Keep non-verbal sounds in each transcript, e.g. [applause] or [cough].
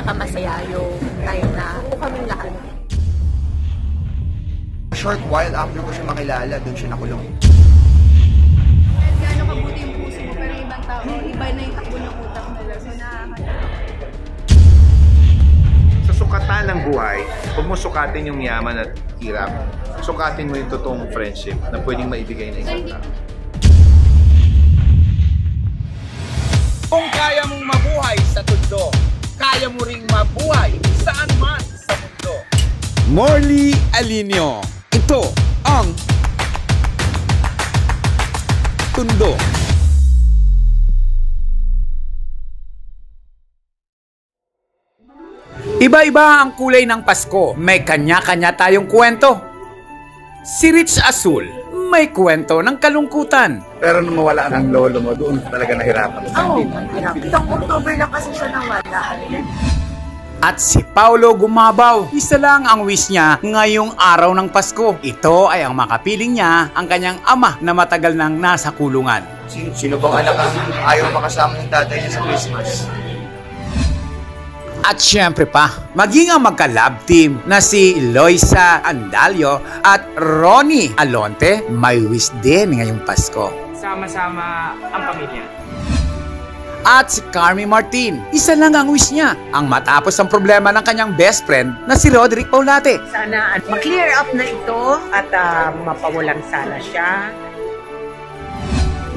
pinakamasaya yung time na kaming lahat. Short while after ko siya makilala, doon siya nakulong. Kahit gaano kabuti yung puso mo, pero ibang tao, iba na yung takbo ng utak nila. So, nakakaya. Sa sukatan ng buhay, huwag mo sukatin yung yaman at hirap. Sukatin mo yung totoong friendship na pwedeng maibigay ng isang tao. Kung kaya mong mabuhay sa tundo, kaya mo ring mabuhay saan man sa mundo. Morley Alinio. Ito ang Tundo. Iba-iba ang kulay ng Pasko. May kanya-kanya tayong kwento. Si Rich Azul, may kwento ng kalungkutan. Pero nung mawala ang lolo mo, doon talaga nahirapan. Oo, oh, hirap. Itong October lang kasi siya nawala. At si Paulo Gumabaw, isa lang ang wish niya ngayong araw ng Pasko. Ito ay ang makapiling niya ang kanyang ama na matagal nang nasa kulungan. Sino, sino bang anak ang ayaw makasama ng tatay niya sa Christmas? At syempre pa, maging ang magka-love team na si Loisa Andalio at Ronnie Alonte may wish din ngayong Pasko. sama-sama ang pamilya. At si Carmi Martin, isa lang ang wish niya, ang matapos ang problema ng kanyang best friend na si Roderick Paulate. Sana at ma-clear up na ito at ah, mapawalang sala siya.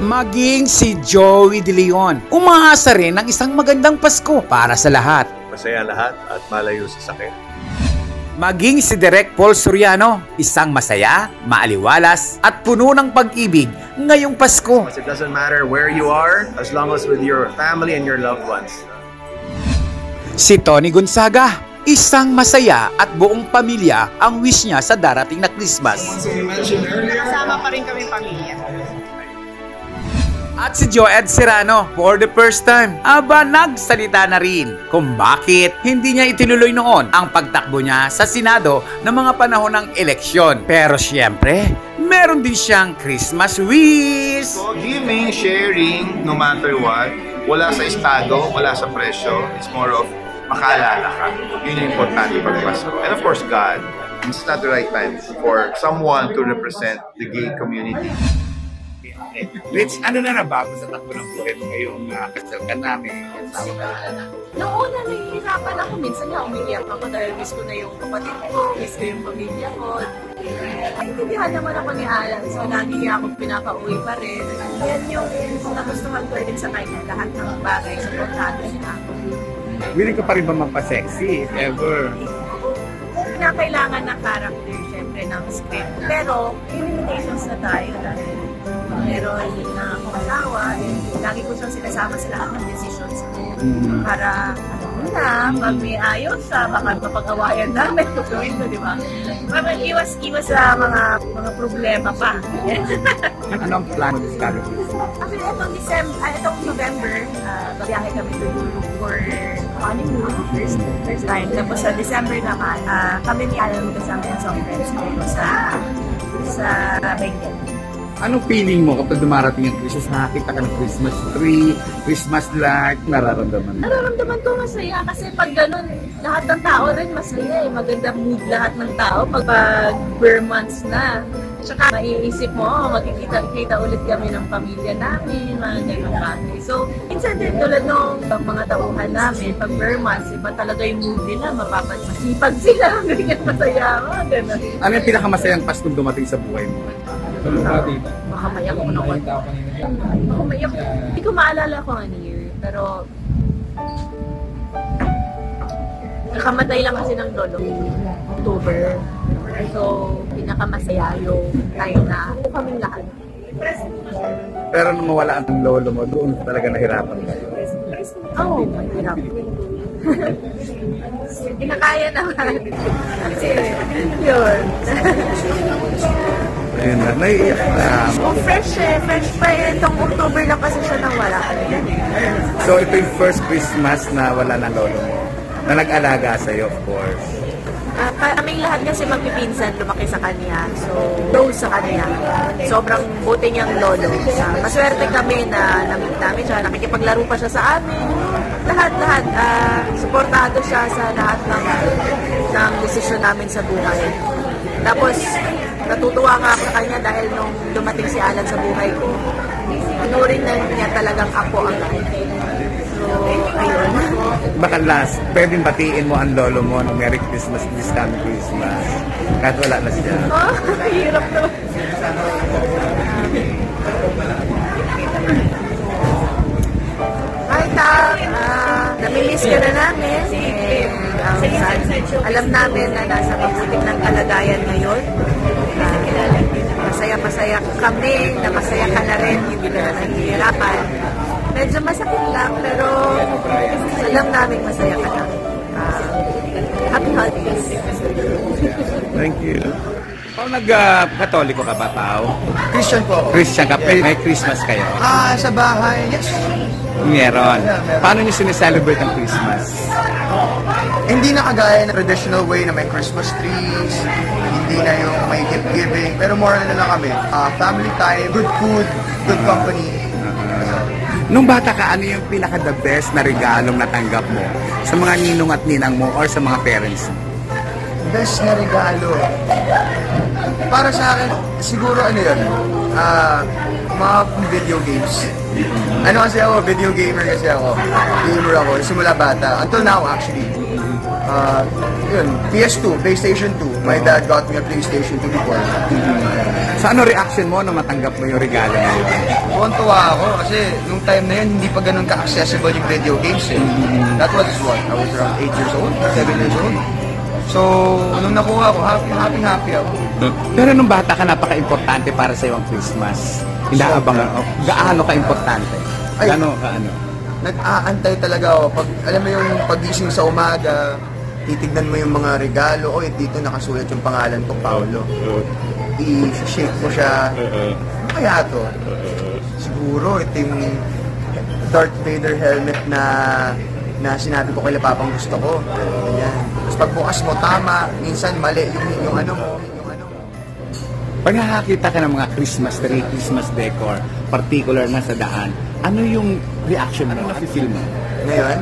Maging si Joey De Leon, umaasa rin ng isang magandang Pasko para sa lahat. Masaya lahat at malayo sa sakit. Maging si Direk Paul Soriano, isang masaya, maaliwalas at puno ng pag-ibig ngayong Pasko. It doesn't matter where you are as long as with your family and your loved ones. Si Tony Gonzaga, isang masaya at buong pamilya ang wish niya sa darating na Christmas. Kasama pa rin kami pamilya. At si Joed Serrano, for the first time, aba nagsalita na rin kung bakit hindi niya itinuloy noon ang pagtakbo niya sa Senado ng mga panahon ng eleksyon. Pero siyempre, meron din siyang Christmas wish! So giving, sharing, no matter what, wala sa estado, wala sa presyo. It's more of makaalala ka. Yun yung importante pag Pasko. And of course, God. It's not the right time for someone to represent the gay community. Rich, ano na nabago sa takbo ng buhay mo ngayong uh, kasal ka namin? Kasama ka na. Noong una, nahihirapan ako. Minsan nga umiiyak ako dahil miss ko na yung kapatid ko, miss ko yung pamilya ko. Naintindihan naman ako ni Alan, so lagi niya ako pinapauwi pa rin. Yan yung nagustuhan ko rin sa kanya. Lahat ng bagay, supportado niya ako. Willing ka pa rin ba magpa-sexy if ever? na kailangan ng character, syempre, ng script. Pero, may limitations na tayo dahil meron na akong asawa, and lagi ko siyang sinasama sa lahat ng decisions ko. Para, ano na, pag may ayaw siya, baka mapag-awayan namin, [laughs] tutuin ko, di ba? Para iwas-iwas sa mga mga problema pa. [laughs] Ano ang plano sa character? Actually, itong December, ah, itong November, uh, babiyahe kami to Europe for honeymoon, first, first time. Tapos sa December naman, ah, kami ni Alan kasama yan sa friends ko sa sa Benguet. Anong feeling mo kapag dumarating ang Christmas? Nakakita ka ng Christmas tree, Christmas light, nararamdaman mo? Nararamdaman ko masaya kasi pag ganun, lahat ng tao rin masaya eh. Maganda mood lahat ng tao pag, pag months na. Tsaka maiisip mo, oh, magkikita-kita ulit kami ng pamilya namin, mga ganun bagay. So, minsan din tulad nung mga tauhan namin, pag bare months, iba talaga yung mood nila, mapapagsipag sila, [laughs] ganyan masaya, mga ganun. Ano yung pinakamasayang Paskong dumating sa buhay mo? Baka mayak ko na ko. Baka mayak ko. Hindi ko maalala kung ano year, pero Nakamatay lang kasi ng lolo. October. So, pinakamasaya yung time na kaming lahat. Pero nung mawala ang lolo mo, doon talaga nahirapan kayo. Oo, oh, mahirap. Pinakaya naman. Kasi, yun. Ayun na, naiiyak na. oh, fresh eh. Fresh pa eh. Itong October lang kasi siya nang wala. So ito yung first Christmas na wala ng lolo mo. Na nag-alaga sa'yo, of course. Ah, kaming lahat kasi magpipinsan lumaki sa kanya. So, close sa kanya. Sobrang buti niyang lolo. Uh, maswerte kami na namit namin siya. Nakikipaglaro pa siya sa amin. Lahat, lahat. ah, Suportado siya sa lahat ng, ng desisyon namin sa buhay. Tapos, natutuwa nga ako sa kanya dahil nung dumating si Alan sa buhay ko, inurin na niya talagang ako agad. So, ayun. Baka last, pwedeng batiin mo ang lolo mo ng Merry Christmas this coming Christmas. Kahit wala na siya. [laughs] Oh, hirap to. Hi, Ta. Ah, namimiss ka na namin. And, um, sa- alam namin na nasa mabuting ng kalagayan ngayon. Ah, Masaya-masaya kami, na masaya ka na rin, hindi ka na nahihirapan. Medyo masakit lang, pero alam namin masaya ka na. Ah, happy holidays. Thank you. Pao nag-katoliko ka ba, Pao? Christian po ako. Christian ka, may, may Christmas kayo. Ah, sa bahay, yes. Meron. Paano niyo sineselebrate ang Christmas? Hindi na kagaya ng traditional way na may Christmas trees, hindi na yung may gift giving, pero more na lang kami. Ah, family time, good food, good company. Nung bata ka, ano yung pinaka-the best na regalong natanggap mo sa mga ninong at ninang mo or sa mga parents mo? Best na regalo. Para sa akin, siguro ano yun, ah, mga video games. Ano kasi ako, video gamer kasi ako. Gamer ako, simula bata. Until now, actually. Ah, yun, PS2, PlayStation 2. My dad got me a PlayStation 2 before. So ano reaction mo nung matanggap mo yung regalo na yun? Tuwan-tuwa ako kasi nung time na yun, hindi pa ganun ka-accessible yung video games eh. That was what? I was around 8 years old, 7 years old. So, nung nakuha ko, happy, happy, happy ako. Pero nung bata ka, napaka-importante para sa iyo ang Christmas. Inaabangan mo. Gaano ka-importante? Ay. Gaano ka ano? Nag-aantay talaga ako. Pag, alam mo yung pagising sa umaga, titignan mo yung mga regalo. Oy, dito nakasulat yung pangalan ko, Paolo. I-shake ko siya. Ano kaya to? Siguro, ito yung Darth Vader helmet na na sinabi ko kay Papang gusto ko. Ganyan. Tapos pagbukas mo, tama. Minsan, mali yung, yung ano mo. Yung ano mo. Pag nakakita ka ng mga Christmas tree, Christmas decor, particular na sa daan, ano yung reaction mo? Ano nafe-feel mo? Ngayon,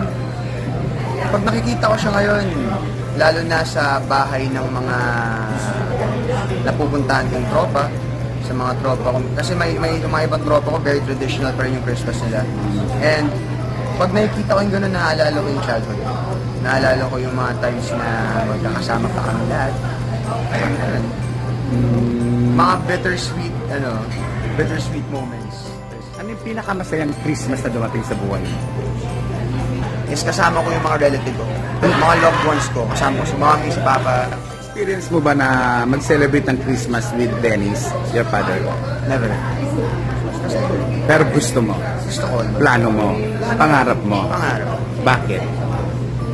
pag nakikita ko siya ngayon, lalo na sa bahay ng mga napupuntahan kong tropa, sa mga tropa ko. Kasi may, may mga ibang tropa ko, very traditional pa rin yung Christmas nila. And pag nakikita ko yung gano'n, naalala ko yung childhood. Naalala ko yung mga times na magkakasama pa kami lahat. Ganun. Mga bittersweet, ano, bittersweet moments. Ano yung pinakamasayang Christmas na dumating sa buhay mo? Is kasama ko yung mga relative ko. Yung mga loved ones ko. Kasama ko si mommy, si papa. Experience mo ba na mag-celebrate ng Christmas with Dennis, your father? Never. Pero gusto mo, Gusto ko. plano mo, pangarap mo. Pangarap. Bakit?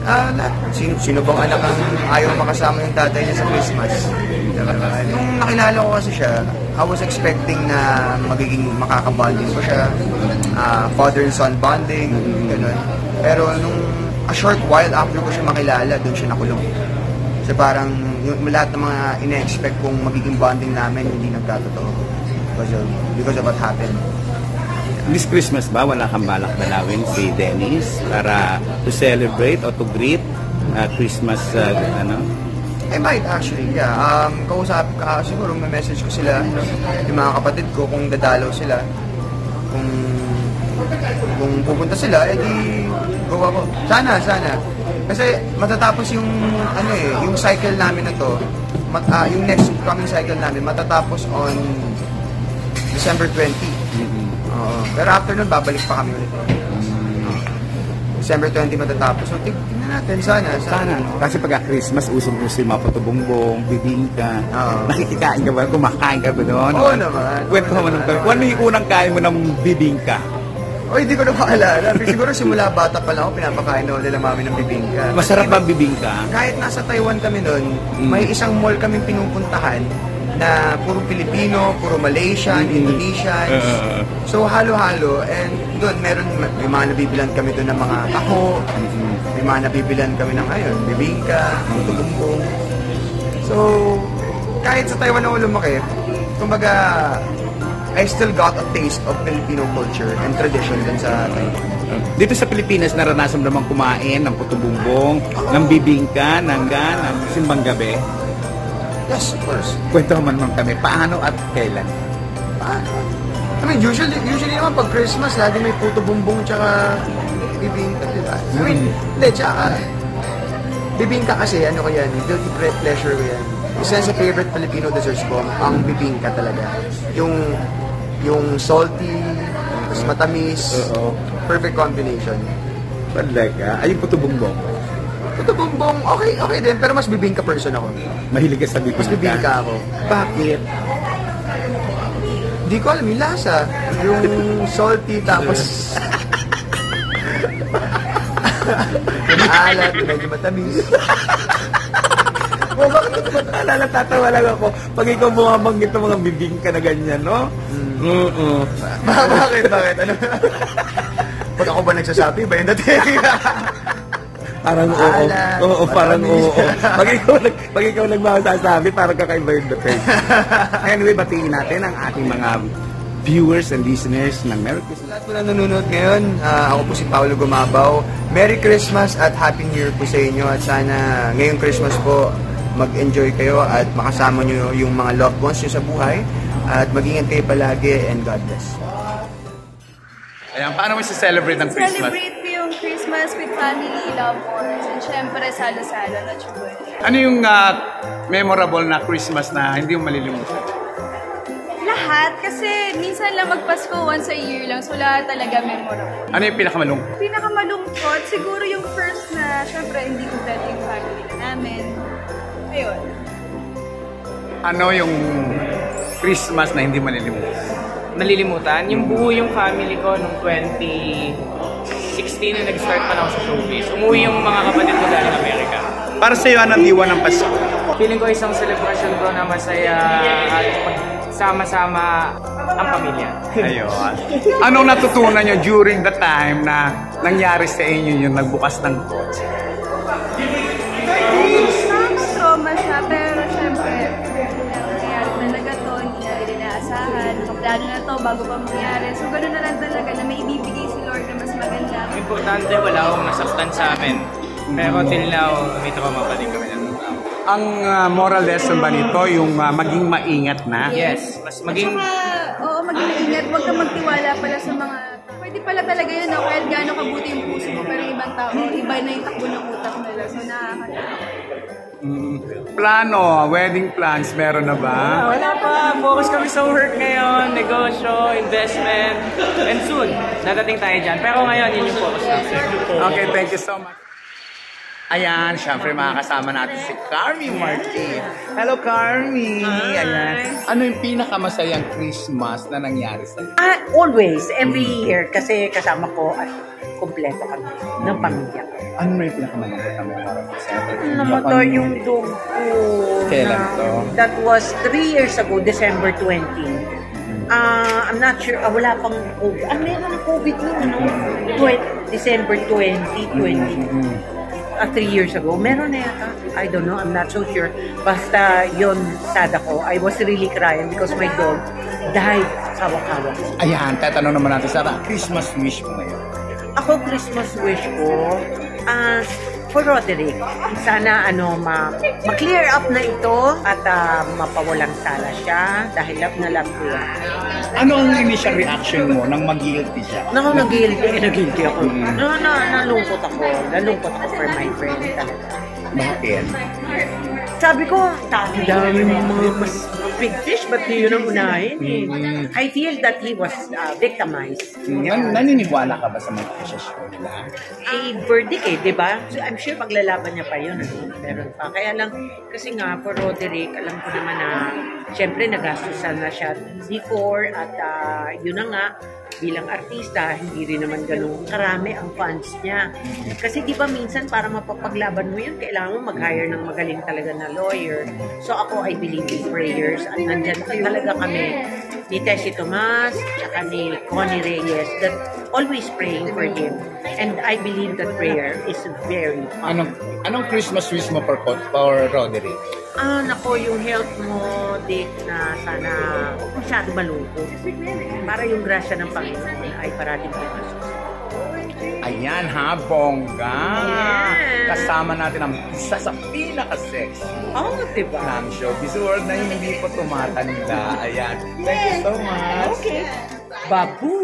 Ah, lahat. Sino, sino bang anak ang ayaw makasama yung tatay niya sa Christmas? Nung nakilala ko kasi siya, I was expecting na magiging makakabonding ko siya. Ah, father and son bonding, gano'n. Pero nung a short while after ko siya makilala, doon siya nakulong. Kasi parang yung lahat ng mga ina-expect kong magiging bonding namin hindi nagkatotoo. Because of, because of what happened. This Christmas ba, wala kang balak dalawin si Dennis para to celebrate or to greet uh, Christmas, uh, ano? I might actually, yeah. Um, kausap, uh, siguro may message ko sila, yung mga kapatid ko, kung dadalaw sila, kung kung pupunta sila, edi go ako. Sana, sana. Kasi matatapos yung, ano eh, yung cycle namin na to, mat, ah, yung next coming cycle namin, matatapos on December 20. Oo. Pero after nun, babalik pa kami ulit. December 20 matatapos. So, tingnan natin, sana. Sana, no? Kasi pagka Christmas, usong-uso yung mga patubongbong, bibingka. Oo. Nakikikain ka ba? Kumakain ka ba doon? Oo naman. Kwento mo naman. Ano yung unang kain mo ng bibingka? O, hindi ko na maalala. Pero siguro simula bata pa lang ako, pinapakain na nila mami ng bibingka. Masarap ba ang bibingka? Kahit nasa Taiwan kami noon, may isang mall kaming pinupuntahan na puro Pilipino, puro Malaysian, Indonesian. Uh. So halo-halo and doon meron may mga nabibilan kami doon ng mga taho, may mga nabibilan kami ng ayun, bibingka, tutumbong. So kahit sa Taiwan ako lumaki, kumbaga I still got a taste of Filipino culture and tradition dun sa Taiwan. Dito sa Pilipinas, naranasan naman kumain ng puto bumbong, ng bibingka, ng gan, ng simbang gabi. Yes, of course. Kwento man naman kami, paano at kailan? Paano? I mean, usually, usually naman pag Christmas, lagi may puto bumbong tsaka bibingka, di ba? I mean, hindi, tsaka bibingka kasi, ano ko yan, guilty ple- pleasure ko yan. Isa sa favorite Filipino desserts ko, ang bibingka talaga. Yung, yung salty, tapos matamis, Oo. perfect combination. Talaga? Ay, yung puto bumbong. Puto bumbong, okay, okay din, pero mas bibingka person ako. Mahilig ka sa bibingka. Mas bibingka ako. Bakit? Hindi ko alam yung lasa. Yung salty, tapos... [laughs] Maalat, medyo matamis. Oh, bakit ito ba naalala? Tatawa lang ako. Pag ikaw bumabanggit ng mga bibingka na ganyan, no? Oo. Ba- [laughs] bakit, bakit? Ano? Pag ako ba nagsasabi, ba yung dating? [laughs] Parang oo. Maalat, Oo, parang oo. Pag ikaw, nag, pag ikaw nagmasasabi, parang kakaiba yung dating. [laughs] anyway, batiin natin ang ating mga viewers and listeners ng Merry Christmas. Lahat po na nanonood ngayon, ah, ako po si Paolo Gumabaw. Merry Christmas at Happy New Year po sa inyo. At sana ngayong Christmas po, mag-enjoy kayo at makasama nyo yung mga loved ones nyo sa buhay. At mag-ingat kayo palagi and God bless. Ayan, paano mo si-celebrate ng Christmas? Celebrate ko yung Christmas with family, loved ones, and syempre salo-salo na chubol. Ano yung ah, memorable na Christmas na hindi mo malilimutan? Lahat, kasi minsan lang magpasko once a year lang, so lahat talaga memorable. Ano yung pinakamalungkot? Pinakamalungkot, siguro yung first na, syempre hindi kompleto yung family namin. Ayun. Ano yung Christmas na hindi malilimutan? Nalilimutan. Yung buo yung family ko nung 2016 na nag-start pa na ako sa showbiz. Umuwi yung mga kapatid ko galing Amerika. Para sa iyo, anong diwa ng Pasko? Feeling ko isang celebration ko na masaya at sama-sama ang pamilya. Ayun. Anong natutunan nyo during the time na nangyari sa inyo yung nagbukas ng kotse? Pero syempre, nangyayari talaga to, hindi natin inaasahan. Nakaplano na to bago pa mangyari. So, gano'n na lang talaga na may ibibigay si Lord na mas maganda. Importante, wala akong nasaktan sa amin. Pero till now, may trauma pa din kami ng Ang ah, moral lesson ba nito, yung ah, maging maingat na? Yes, mas maging Tsaka, oo, maging ingat. Huwag kang magtiwala pala sa mga... Pwede pala talaga yun, no? Kahit gaano kabuti yung puso mo, pero ibang tao, iba na yung takbo ng utak nila. So, nakakatawa. Mm, plano, wedding plans, meron na ba? Ah, wala pa. Focus kami sa work ngayon, negosyo, investment, and soon, dadating tayo dyan. Pero ngayon, yun yung focus namin. Okay, thank you so much. Ayan, syempre makakasama natin si Carmi Martin. Hello, Carmi! Ayan. Ano yung pinakamasayang Christmas na nangyari sa iyo? Ah, always, every year, kasi kasama ko at kumpleto kami ng pamilya ko. Ano may pinakamalungkot na memorable sa iyo? Namatay yung dog ko. Kailan na- to? That was three years ago, December 20. Ah, I'm not sure, ah, wala pang COVID. Ah, meron ng COVID noon, no? Twen- December 2020. Ah, three years ago. Meron na yata. I don't know, I'm not so sure. Basta yon sad ako. I was really crying because my dog died sa wakawa. Ayan, tatanong naman natin sa Christmas wish mo ngayon. Ako Christmas wish ko ah for Roderick. Sana ano ma ma-clear up na ito at ah, mapawalang sala siya dahil love na love ko. Ano ang initial reaction mo nang mag-guilty siya? Naku, nag-guilty, nag-guilty ako. Na, na, nalungkot ako. Nalungkot ako for my friend talaga. Bakit? Sabi ko, dami-dami mga mas big fish, ba't yun ang unahin? eh? I feel that he was ah, victimized. Nan naniniwala ka ba sa mga akusasyon nila? eh, verdict eh, di ba? So, I'm sure paglalaban niya pa yun, ano? Meron pa. Kaya lang, kasi nga, for Roderick, alam ko naman na, syempre, nagastusan na siya before, at ah, yun na nga, bilang artista, hindi rin naman ganun karami ang fans niya. Kasi di ba minsan para mapapaglaban mo yun, kailangan mo mag-hire ng magaling talaga na lawyer. So ako, I believe in prayers at nandyan talaga kami ni Tessie Tomas, tsaka ni Connie Reyes that always praying for him. And I believe that prayer is very Anong, anong Christmas wish mo for, for Roderick? Ah, nako, yung health mo, Dick, na sana huwag masyado malungkot. Para yung grasya ng Panginoon ay parating bukas. Ayan ha, bongga. Yes. Kasama natin ang isa sa pinaka-sexy oh, diba? ng showbiz world na hindi pa tumatanda. Ayan. Thank you so much. Okay. Babu.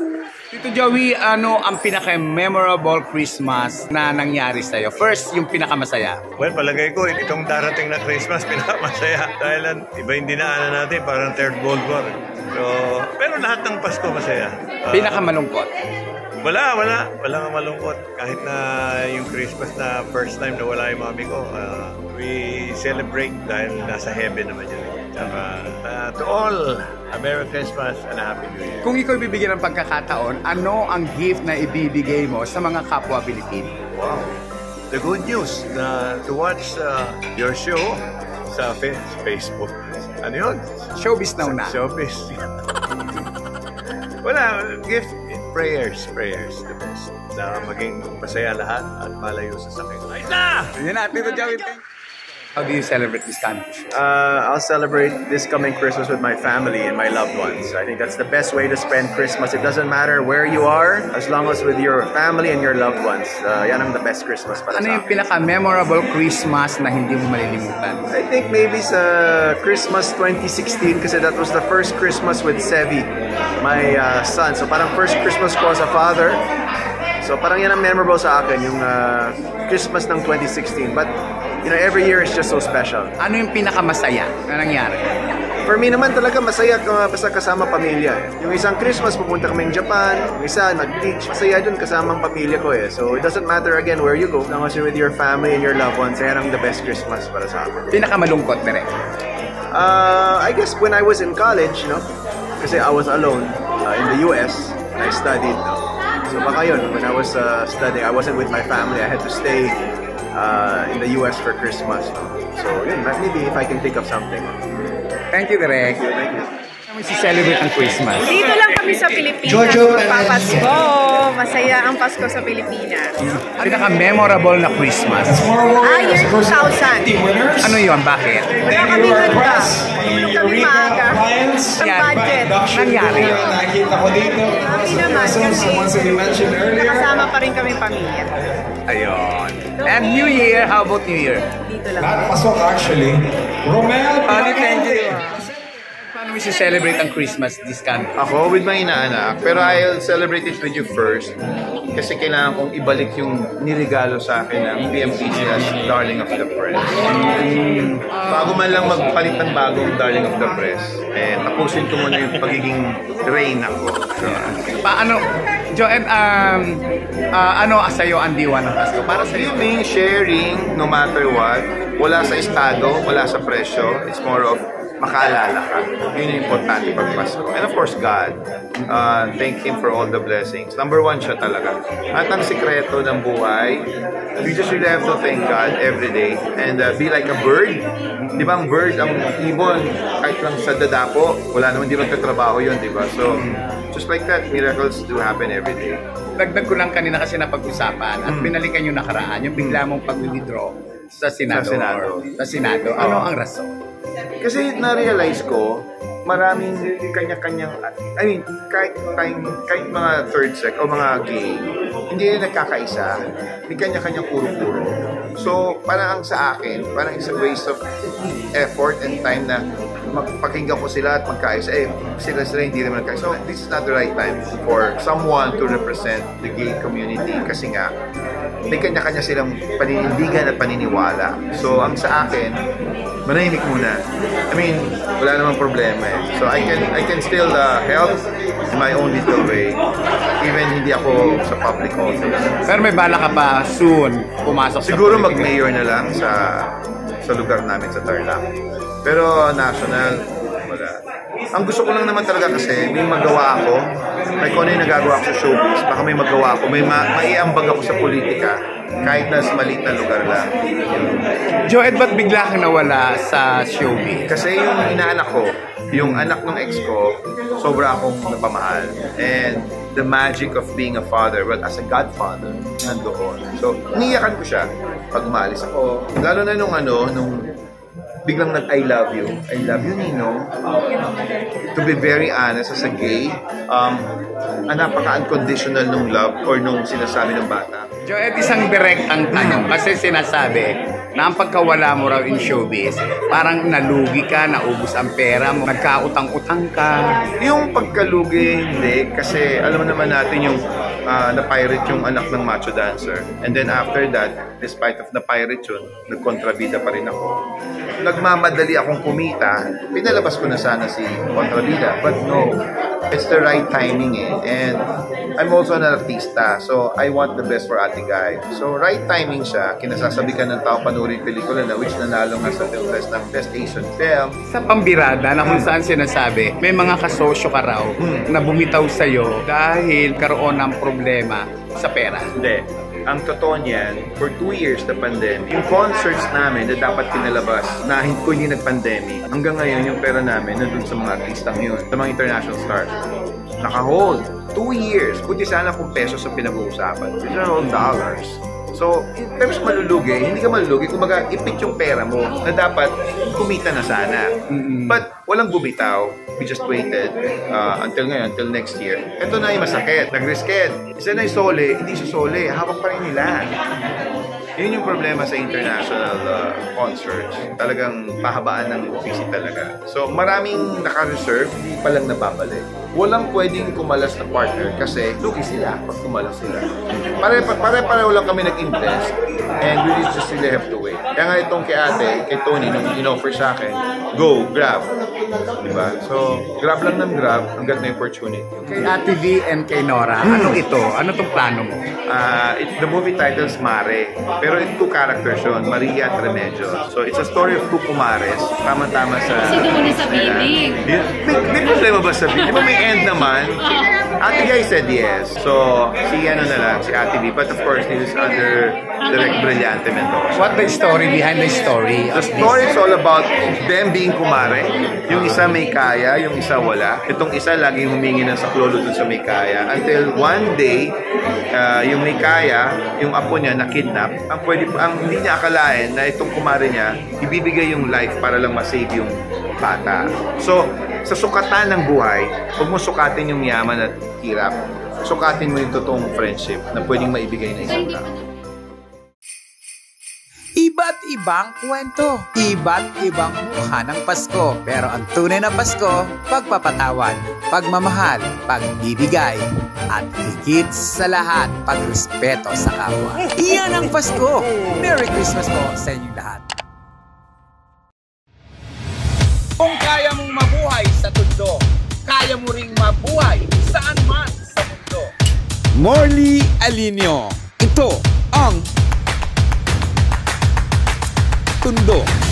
Tito Joey, ano ang pinaka-memorable Christmas na nangyari sa'yo? First, yung pinakamasaya. Well, palagay ko, itong darating na Christmas, [laughs] pinakamasaya. Dahil iba yung dinaanan natin, parang third world war. So, pero lahat ng Pasko masaya. Ah, Pinakamalungkot. wala, wala. Wala kang malungkot. Kahit na yung Christmas na first time na wala yung mami ko, ah, we celebrate dahil nasa heaven naman yun. Ah, to all, a Merry Christmas and a Happy New Year. Kung ikaw bibigyan ng pagkakataon, ano ang gift na ibibigay mo sa mga kapwa Pilipino? Wow. The good news na to watch uh, your show sa fa- Facebook. Ano yun? Showbiz na. Showbiz. Wala, gift, prayers, prayers, the best. Na maging masaya lahat at malayo sa sakit. Ayos na! Yan na, Tito Joey. How do you celebrate this of show? Uh, I'll celebrate this coming Christmas with my family and my loved ones. I think that's the best way to spend Christmas. It doesn't matter where you are, as long as with your family and your loved ones. Uh, yan ang the best Christmas para Ano sa yung akin. pinaka-memorable Christmas na hindi mo malilimutan? I think maybe sa Christmas 2016 kasi that was the first Christmas with Sevi, my uh, son. So parang first Christmas ko as a father. So parang yan ang memorable sa akin, yung uh, Christmas ng 2016. But, you know, every year is just so special. Ano yung pinakamasaya na nangyari? For me naman talaga masaya ka basta kasama pamilya. eh. Yung isang Christmas pupunta kaming Japan, yung isa nag-beach, masaya dun kasamang pamilya ko eh. So it doesn't matter again where you go, as long as you're with your family and your loved ones, yan ang the best Christmas para sa akin. Pinakamalungkot na rin. Uh, I guess when I was in college, you know, kasi I was alone uh, in the US, and I studied, no? So baka yun, when I was uh, studying, I wasn't with my family, I had to stay uh, in the US for Christmas, no? So yun, maybe if I can think of something. Thank you, Direk. Thank you. Kami si-celebrate ang Christmas. Dito lang kami sa Pilipinas. Jojo Papasko. Masaya ang Pasko sa Pilipinas. Pinaka-memorable na Christmas. Ah, year 2000. Ano yun? Bakit? Wala kami handa. Tulog kami. Ang Yan. budget. Nangyari. Nakita ko dito. Happy naman kasi Once we mentioned earlier. nakasama pa rin kami pamilya. Ayun. And New Year, how about New Year? Dito lang. Lahat pasok actually. Romel, you. Paano mo si-celebrate ang Christmas this kind? Ako with my inaanak, pero I'll celebrate it with you first. Kasi kailangan kong ibalik yung nirigalo sa akin ng PMPG as Darling of the Press. Bago man lang magpalit ng bagong Darling of the Press, eh, tapusin ko muna yung pagiging reyna ko. So, Paano, Joanne, um, ah, ano sa'yo ang diwa ng Pasko? Para sa'yo, giving, sharing, no matter what, wala sa estado, wala sa presyo, it's more of makaalala ka. Yun yung importante pag Pasko. And of course, God. Uh, thank Him for all the blessings. Number one siya talaga. At ang sikreto ng buhay, you just really have to thank God every day and uh, be like a bird. Di ba ang bird, ang ibon, kahit lang sa dadapo, wala naman di magtatrabaho yun, di ba? So, just like that, miracles do happen every day. dagdag ko lang kanina kasi napag-usapan at binalikan yung nakaraan, yung bigla mong pag-withdraw sa Senado. Sa Senado. or- Sa Senado. Ano ang rason? Kasi na-realize ko, maraming kanya-kanyang, I mean, kahit, kahit, kahit mga third sex o mga gay, hindi na nagkakaisa. May kanya-kanyang puro-puro. So, parang ang sa akin, parang it's a waste of effort and time na magpakinggan ko sila at magkaisa. Eh, sila sila hindi naman nagkaisa. So, this is not the right time for someone to represent the gay community kasi nga, may kanya-kanya silang paninindigan at paniniwala. So, ang sa akin, manahimik muna. I mean, wala namang problema eh. So, I can I can still uh, help in my own little way. Even hindi ako sa public office. Pero may bala ka pa soon pumasok Siguro sa politika. mag-mayor na lang sa sa lugar namin sa Tarlac. Pero national, wala. Ang gusto ko lang naman talaga kasi may magawa ako, may kung ano yung nagagawa ko sa showbiz, baka may magawa ako, may ma maiambag ako sa politika, kahit na sa maliit na lugar lang. Joed, ba't bigla kang nawala sa showbiz? Kasi yung inaanak ko, yung anak ng ex ko, sobra akong napamahal. And the magic of being a father, well, as a godfather, nandoon. So, iniyakan ko siya pag umalis ako. Lalo na nung ano, nung biglang nag I love you. I love you, Nino. To be very honest, as a gay, um, ang napaka-unconditional nung love or nung sinasabi ng bata. Joed, isang direct ang tanong kasi sinasabi na ang pagkawala mo raw in showbiz, parang nalugi ka, naubos ang pera mo, nagkautang-utang ka. Yung pagkalugi, hindi. Kasi alam naman natin yung uh, na-pirate yung anak ng macho dancer. And then after that, despite of na-pirate yun, nagkontrabida pa rin ako. Nagmamadali akong kumita, pinalabas ko na sana si kontrabida. But no, it's the right timing eh. And I'm also an artista, so I want the best for Ate Guy. So right timing siya, kinasasabi ka ng tao panurin pelikula na which nanalo nga sa Film Fest ng Best Asian Film. Sa pambirada na kung saan sinasabi, may mga kasosyo ka raw na bumitaw sa'yo dahil karoon ng problema sa pera. Hindi. Ang totoo niyan, for two years na pandemic, yung concerts namin na dapat pinalabas na kung hindi nag-pandemic, hanggang ngayon yung pera namin nandun sa mga artistang yun, sa mga international stars. Naka-hold. Two years. Buti sana kung pesos ang pinag-uusapan. These are all dollars. So, in terms malulugi, hindi ka malulugi. Kumbaga, ipit yung pera mo na dapat kumita na sana. But, walang bumitaw. We just waited uh, until ngayon, until next year. Ito na yung masakit. Nag-risked. Isa na yung sole, hindi siya sole. Hawak pa rin nila. Yun yung problema sa international uh, concerts. Talagang pahabaan ng visit talaga. So, maraming naka-reserve, hindi pa lang nababalik. Walang pwedeng kumalas na partner kasi lugi sila pag kumalas sila. Pare, pare, pareho lang kami nag-invest and we just really have to wait. Kaya nga itong kay ate, kay Tony, nung in-offer sa akin, go, grab. Diba? So, grab lang ng grab hanggat may opportunity. Kay Ate V and kay Nora, ano ito? Ano itong plano mo? Uh, it, the movie titles Mare. Pero it's two characters yun, Maria at Remedios. So it's a story of two kumares. Tama-tama sa... Kasi doon na sa bidding. Uh, may, may problema ba sa bidding? Di ba may end naman? Ate Guy said yes. So, si ano na lang, si Ate B. But of course, this is under Direct Brillante Mendoza. What the story behind the story? The story is all about them being kumare. Yung isa may kaya, yung isa wala. Itong isa laging humingi ng saklolo dun sa may kaya. Until one day, uh, yung may kaya, yung apo niya na kidnap, ang pwede ang hindi niya akalain na itong kumare niya ibibigay yung life para lang ma-save yung bata. So, sa sukatan ng buhay, huwag mo sukatin yung yaman at hirap. Sukatin mo yung totoong friendship na pwedeng maibigay na isang tao. Iba't ibang kwento, iba't ibang mukha ng Pasko. Pero ang tunay na Pasko, pagpapatawad, pagmamahal, pagbibigay, at higit sa lahat, pagrespeto sa kapwa. Iyan ang Pasko! Merry Christmas po sa inyong lahat! Kung kaya kaya mo ring mabuhay saan man sa mundo. Morley Alinio. Ito ang Tundo.